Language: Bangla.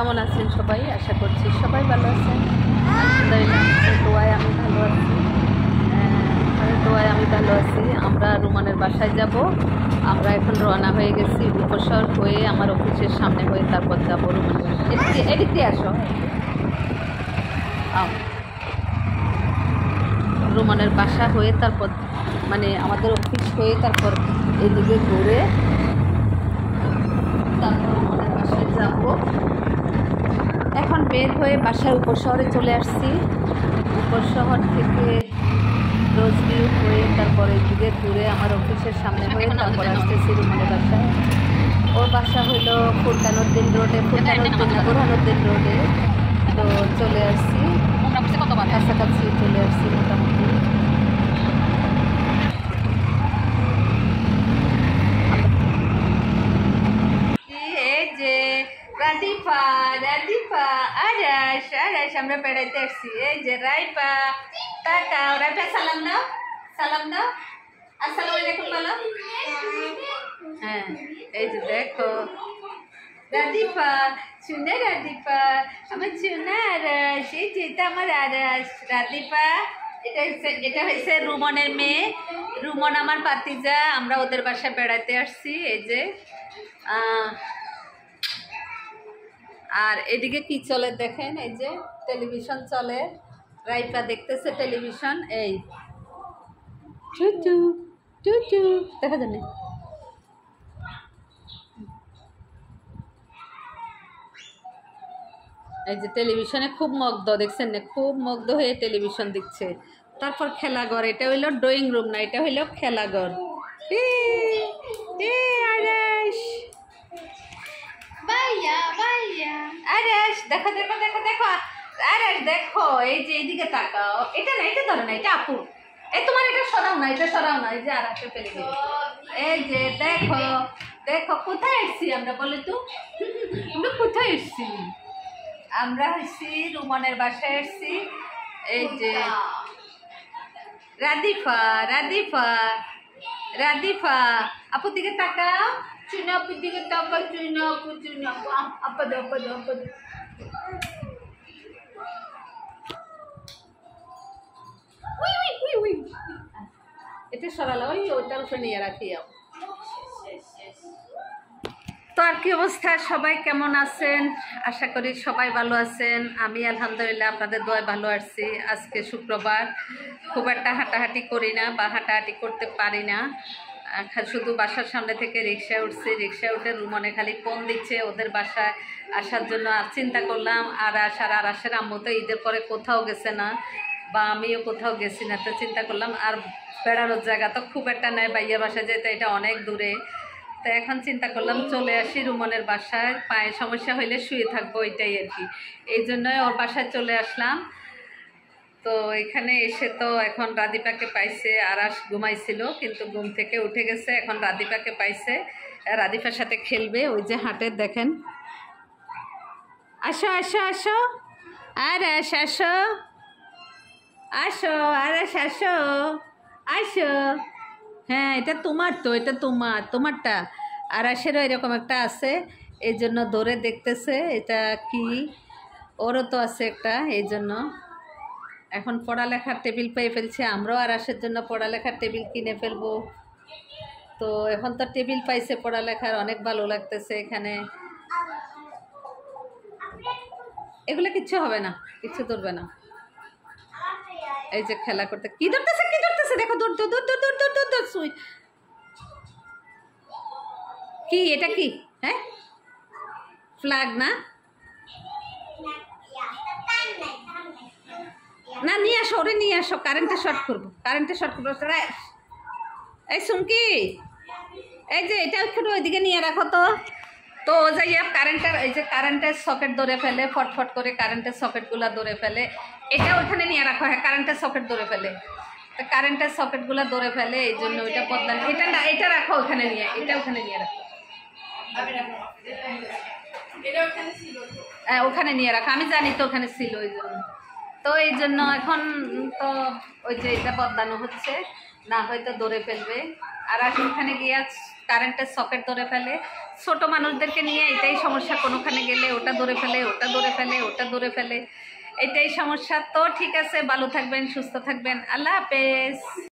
কেমন আছেন সবাই? আশা করছি সবাই ভালো আছেন। আলহামদুলিল্লাহ দোয়ায় আমি ভালো আছি। দোয়ায় আমি ভালো আছি। আমরা রুমানের বাসায় যাব। আমরা এখন রওনা হয়ে গেছি উপসর হয়ে আমার অফিসের সামনে হয়ে তারপর যাব রুমানের বাসায়। এদিক দিয়ে- আসো। রুমানের বাসা হয়ে তারপর মানে আমাদের অফিস হয়ে তারপর এদিকে ঘুরে তারপর রুমানের এখন বের হয়ে বাসার উপর শহরে চলে আসছি। উপর শহর থেকে রোজভিউ হয়ে তারপরে এদিকে ঘুরে আমার অফিসের সামনে হয়ে তারপর আসতেছি রুমানের বাসায়। ওর বাসা হইল ফুরকানুদ্দিন রোডে ফুরকানুদ্দিন বুরহানুদ্দিন রোডে। তো চলে আসছি। কাছাকাছি চলে আসছি মোটামুটি এই যে রাধিপা রাধিপা আরাস আরাস আমরা বেড়াইতে আসছি। এই যে রাইপা, টাটা, রাইপা, সালাম দাও সালাম দাও। আসসালামু আলাইকুম বলো। হ্যাঁ এই যে দেখো। রাধিপা চুনা রাধিপা আমার চুনা আরাস এই যে এটা আমার আরাস রাধিপা এটা হচ্ছে এটা হচ্ছে রুমনের মেয়ে। রুমন আমার পাতিজা আমরা ওদের বাসায় বেড়াতে আসছি, এই যে। আর এদিকে কি চলে দেখেন? এই যে টেলিভিশন চলে। রাইপা দেখতেছে টেলিভিশন এই। টুটু টুটু দেখা জানে এই যে টেলিভিশনে খুব মগ্ধ দেখছেন না? খুব মগ্ধ হয়ে টেলিভিশন দেখছে। তারপর খেলাঘর এটা হইল ড্রয়িং রুম না এটা হইল খেলাঘর। ভাইয়া ভাইয়া। আরেশ দেখো দেখো দেখো দেখো। আরেশ দেখো, এই যে এইদিকে তাকাও। এটা না এটা না, এটা আপু। এই তোমার এটা সরাও না, এটা সরাও না, এই যে আর একটা এই যে দেখো দেখো, কোথায় এসছি আমরা বলে তো? আমরা কোথায় এসছি আমরা এসছি রুমনের বাসায় এসছি এই যে রাদিফা রাদিফা রাদিফা আপুর দিকে তাকাও। এটা সরালো ওই ওটার উপরে নিয়ে রাখি। তো আর কি অবস্থা? সবাই কেমন আছেন? আশা করি সবাই ভালো আছেন। আমি আলহামদুলিল্লাহ আপনাদের দোয়ায় ভালো আছি। আজকে শুক্রবার। খুব একটা হাঁটাহাঁটি করি না বা হাঁটাহাঁটি করতে পারি না। শুধু বাসার সামনে থেকে রিক্সা উঠছি। রিক্সা উঠে রুমনে খালি ফোন দিচ্ছে ওদের বাসায়। আসার জন্য আর চিন্তা করলাম, আর আসার আর আসার আম্মু তো ঈদের পরে কোথাও গেছে না, বা আমিও কোথাও গেছি না, তো চিন্তা করলাম, আর বেড়ানোর জায়গা তো খুব একটা নেয় বাইয়া বাসায় যেতে এটা অনেক দূরে। তো এখন চিন্তা করলাম, চলে আসি রুমনের বাসায়, পায়ে সমস্যা হইলে শুয়ে থাকব, এটাই আর কি। এই জন্যই ওর বাসায় চলে আসলাম। তো এখানে এসে তো এখন রাধিপাকে পাইছে, আরাস ঘুমাইছিল, কিন্তু ঘুম থেকে উঠে গেছে, এখন রাধিপাকে পাইছে। রাধিপার সাথে খেলবে, ওই যে হাটের দেখেন। আসো আসো আসো। আরাস, আসো। আসো, আরাস, আসো। আসো। হ্যাঁ এটা তোমার তো, এটা তোমার, তোমারটা। আর আশেরও এরকম একটা আছে এই জন্য ধরে দেখতেছে, এটা কি? ওরও তো আছে একটা এই জন্য এখন পড়ালেখার টেবিল পেয়ে ফেলছে, আমরাও আর আশের জন্য পড়ালেখার টেবিল কিনে ফেলব। তো এখন তো টেবিল পাইছে পড়ালেখার, অনেক ভালো লাগতেছে এখানে। এগুলো কিচ্ছু হবে না, কিচ্ছু ধরবে না। এই যে খেলা করতে, কি ধরতেছে কি ধরতেছে? দেখো দৌড় দৌড় দৌড় দৌড় দৌড় সুই। কি, এটা কি? হ্যাঁ? ফ্ল্যাগ না? ওরে নিয়ে আসো কারেন্টে শর্ট করব কারেন্টে শর্ট করব। এই সুমকি, এই যে এটা একটু ওইদিকে নিয়ে রাখো তো। তো ও যাই কারেন্টের এই যে কারেন্টের সকেট ধরে ফেলে, ফটফট করে কারেন্টের সকেটগুলো ধরে ফেলে। এটা ওইখানে নিয়ে রাখো হ্যাঁ কারেন্টের সকেট ধরে ফেলে। তো কারেন্টের সকেটগুলো ধরে ফেলে, এই জন্য ওইটা বদলান এটা না, এটা রাখো ওখানে নিয়ে, এটা ওখানে নিয়ে রাখো। হ্যাঁ ওখানে নিয়ে রাখো, আমি জানি তো ওখানে ছিল ওই জন্য। তো এই জন্য এখন তো ওই যে এটা বদলানো হচ্ছে, না হয়তো দৌড়ে ফেলবে। আর ওখানে গিয়ে কারেন্টের সকেট ধরে ফেলে। ছোট মানুষদেরকে নিয়ে এটাই সমস্যা, কোনোখানে গেলে ওটা দৌড়ে ফেলে, ওটা দৌড়ে ফেলে, ওটা দৌড়ে ফেলে। এটাই সমস্যা। তো ঠিক আছে, ভালো থাকবেন, সুস্থ থাকবেন। আল্লাহ হাফেজ।